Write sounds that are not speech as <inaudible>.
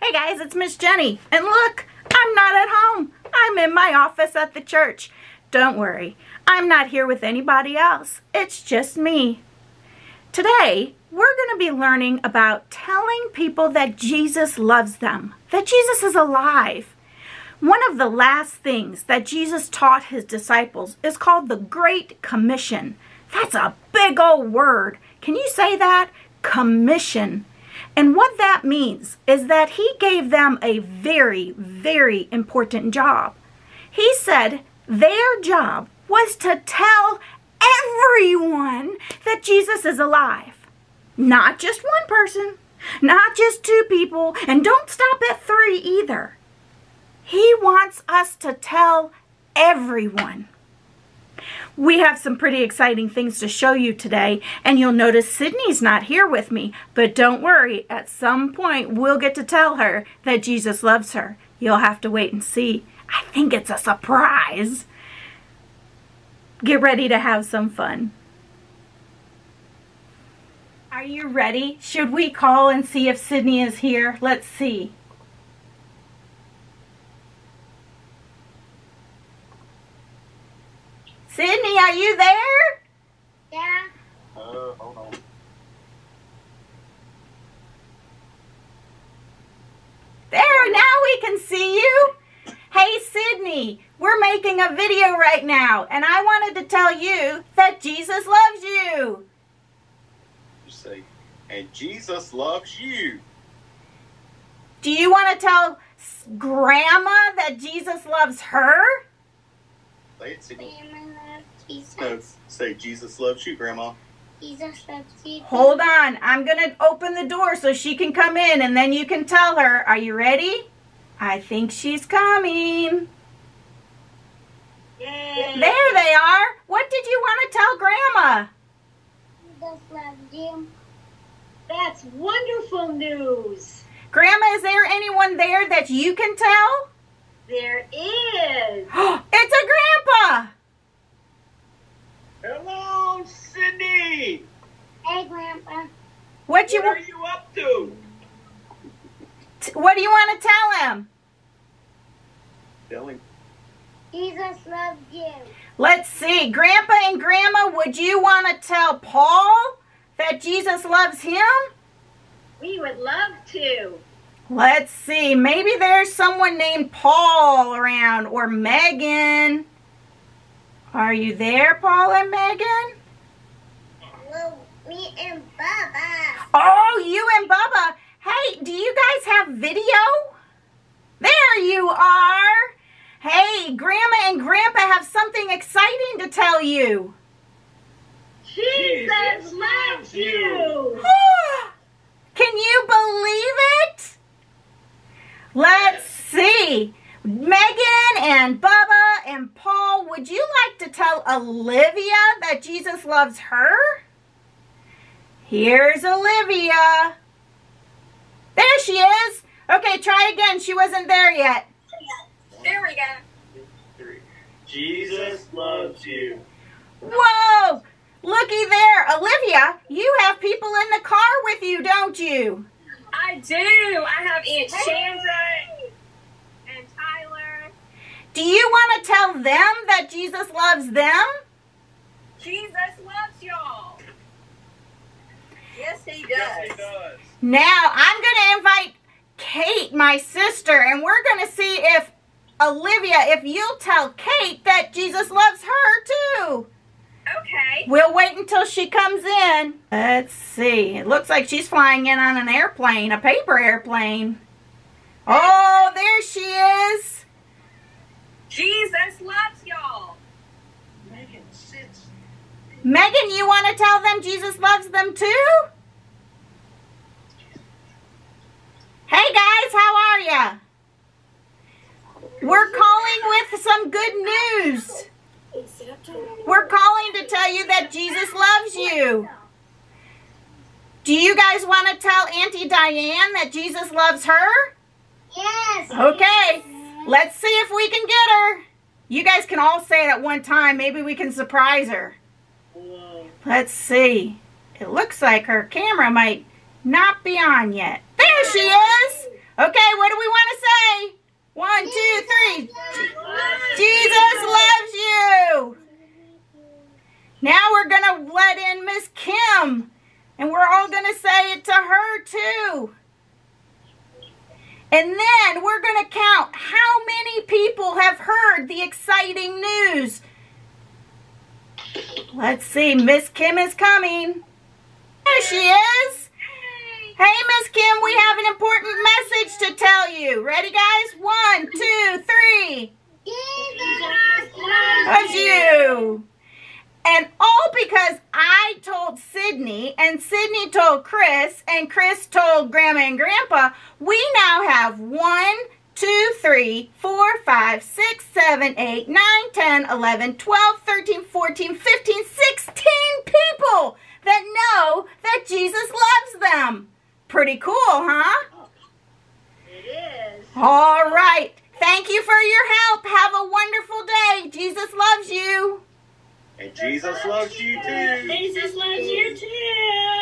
Hey guys, it's Miss Jenny. And look, I'm not at home. I'm in my office at the church. Don't worry, I'm not here with anybody else. It's just me. Today, we're going to be learning about telling people that Jesus loves them, that Jesus is alive. One of the last things that Jesus taught his disciples is called the Great Commission. That's a big old word. Can you say that? Commission. And what that means is that he gave them a very, very important job. He said their job was to tell everyone that Jesus is alive. Not just one person, not just two people, and don't stop at three either. He wants us to tell everyone. We have some pretty exciting things to show you today, and you'll notice Sydney's not here with me, but don't worry, at some point we'll get to tell her that Jesus loves her. You'll have to wait and see. I think it's a surprise. Get ready to have some fun. Are you ready? Should we call and see if Sydney is here? Let's see. Sydney, are you there? Yeah. Uh, hold on. There, now we can see you. Hey, Sydney, we're making a video right now, and I wanted to tell you that Jesus loves you. You say, and Jesus loves you. Do you want to tell Grandma that Jesus loves her? Say it, Sydney. Grandma Jesus. No, say Jesus loves you, Grandma. Jesus loves you. Hold on, I'm going to open the door so she can come in, and then you can tell her. Are you ready? I think she's coming. Yay. There they are. What did you want to tell Grandma? Jesus loves you. That's wonderful news. Grandma, is there anyone there that you can tell? There is. <gasps> it's a grandpa. Hello, Sydney. Hey, Grandpa. What you What are want? you up to? What do you want to tell him? Tell him. Jesus loves you. Let's see. Grandpa and Grandma, would you want to tell Paul that Jesus loves him? We would love to. Let's see. Maybe there's someone named Paul around or Megan. Are you there, Paul and Megan? Well, me and Baba. Oh, you and Bubba. Hey, do you guys have video? There you are. Hey, Grandma and Grandpa have something exciting to tell you. Jesus, loves you. <gasps> Can you believe it? Let's see. Megan and Bubba and Paul, would you like to tell Olivia that Jesus loves her? Here's Olivia. There she is. Okay, try again. She wasn't there yet. There we go. Three. Jesus loves you. Whoa! Looky there. Olivia, you have people in the car with you, don't you? I do. I have Aunt Chandra and Tyler. Do you want to tell them that Jesus loves them? Jesus loves y'all. Yes, he does. Yes, he does. Now, I'm going to invite Kate, my sister, and we're going to see if Olivia, if you'll tell Kate that Jesus loves her too. Okay. We'll wait until she comes in. Let's see. It looks like she's flying in on an airplane, a paper airplane. Oh, there she is. Jesus loves y'all. Megan sits. Megan, you want to tell them Jesus loves them too? Hey guys, how are ya? We're calling with some good news. We're calling to tell you that Jesus loves you. Do you guys want to tell Auntie Diane that Jesus loves her? Yes. Okay, let's see if we can get her. You guys can all say it at one time. Maybe we can surprise her. Let's see. It looks like her camera might not be on yet. There she is. Okay, one, two, three. Jesus loves you. Now we're going to let in Miss Kim. And we're all going to say it to her too. And then we're going to count how many people have heard the exciting news. Let's see. Miss Kim is coming. There she is. Hey, Miss Kim, tell you. Ready, guys? One, two, three. Jesus Loves you. And all because I told Sydney, and Sydney told Chris, and Chris told Grandma and Grandpa, we now have one, two, three, four, five, six, seven, eight, nine, ten, eleven, twelve, thirteen, fourteen, fifteen, sixteen people that know that Jesus loves them. Pretty cool, huh? It is. All right. Thank you for your help. Have a wonderful day. Jesus loves you. And Jesus loves you too. Jesus loves you too.